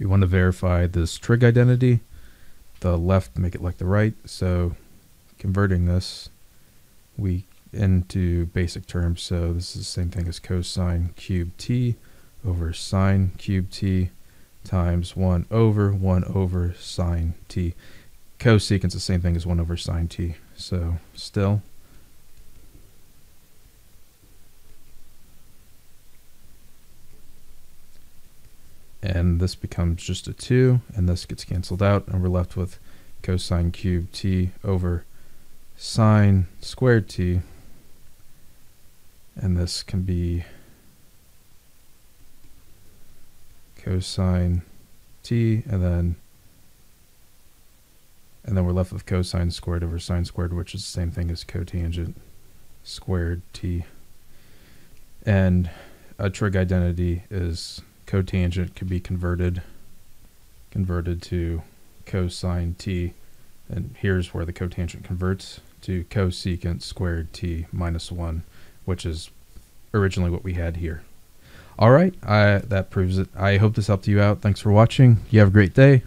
we want to verify this trig identity. The left make it like the right. So converting this, we into basic terms. So this is the same thing as cosine cubed t over sine cubed t times 1 over 1 over sine t. Cosecant is the same thing as 1 over sine t. So still and this becomes just a 2 and this gets canceled out and we're left with cosine cubed t over sine squared t and this can be cosine t and then and then we're left with cosine squared over sine squared which is the same thing as cotangent squared t. And a trig identity is cotangent can be converted converted to cosine t and here's where the cotangent converts to cosecant squared t minus 1 which is originally what we had here. All right I, that proves it. I hope this helped you out. Thanks for watching. You have a great day